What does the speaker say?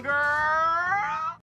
Girl.